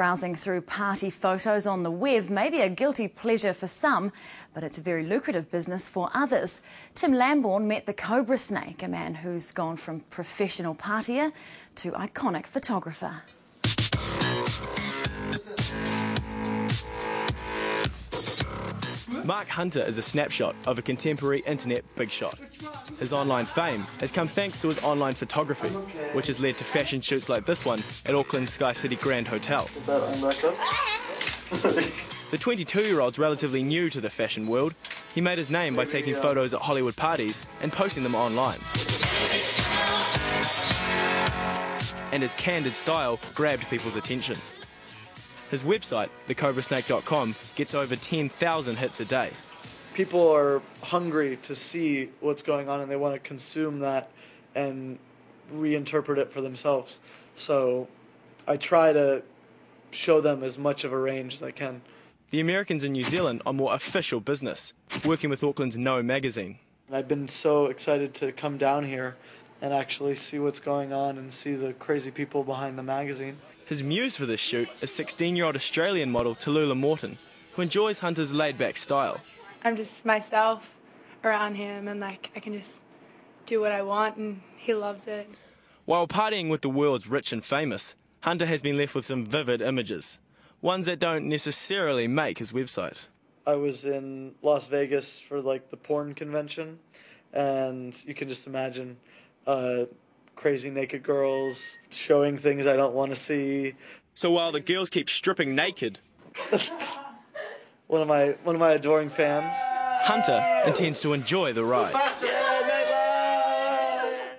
Browsing through party photos on the web may be a guilty pleasure for some, but it's a very lucrative business for others. Tim Lambourne met the Cobra Snake, a man who's gone from professional partier to iconic photographer. Mark Hunter is a snapshot of a contemporary internet big shot. His online fame has come thanks to his online photography, which has led to fashion shoots like this one at Auckland's Sky City Grand Hotel. the 22 year old's relatively new to the fashion world. He made his name by taking photos at Hollywood parties and posting them online. And his candid style grabbed people's attention. His website, thecobrasnake.com, gets over 10,000 hits a day. People are hungry to see what's going on and they want to consume that and reinterpret it for themselves. So I try to show them as much of a range as I can. The Americans in New Zealand are more official business, working with Auckland's No magazine. I've been so excited to come down here and actually see what's going on and see the crazy people behind the magazine. His muse for this shoot is 16 year old Australian model Tallulah Morton, who enjoys Hunter's laid back style. I'm just myself around him, and like I can just do what I want, and he loves it. While partying with the world's rich and famous, Hunter has been left with some vivid images, ones that don't necessarily make his website. I was in Las Vegas for like the porn convention, and you can just imagine uh, crazy naked girls showing things I don't want to see. So while the girls keep stripping naked, one of my one of my adoring fans, Hunter intends to enjoy the ride.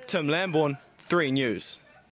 Tim Lambourne, 3 News.